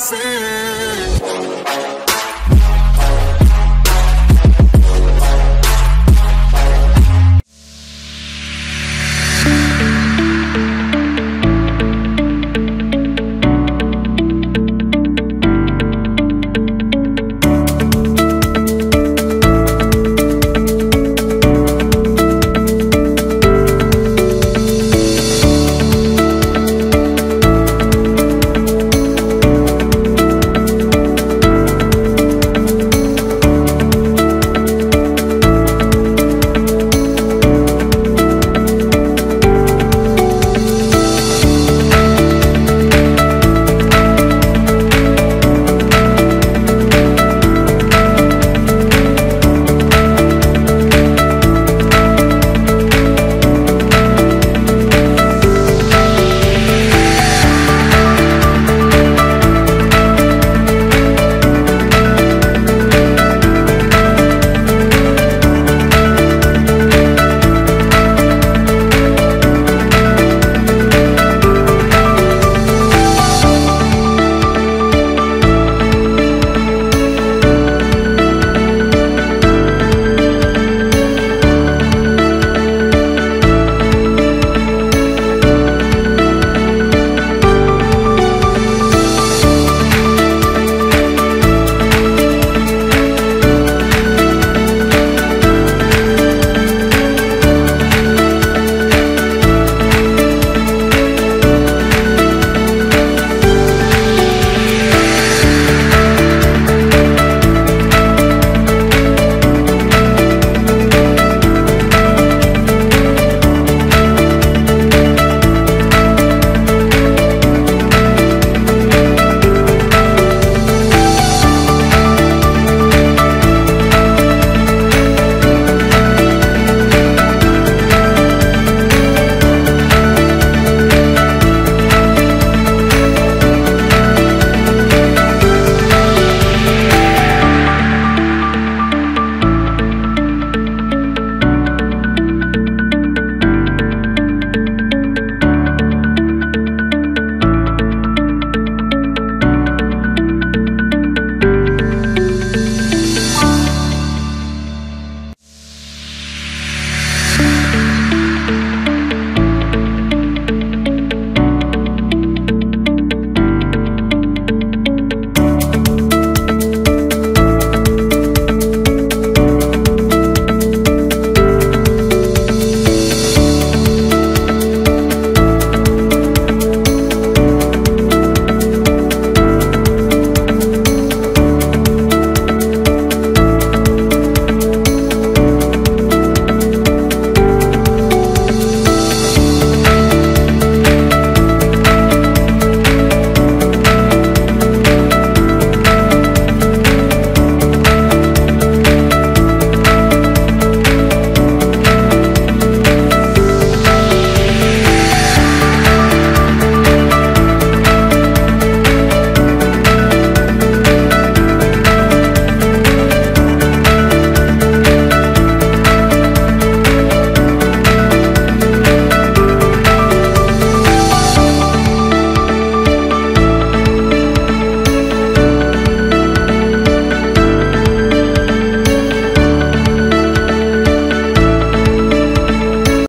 not.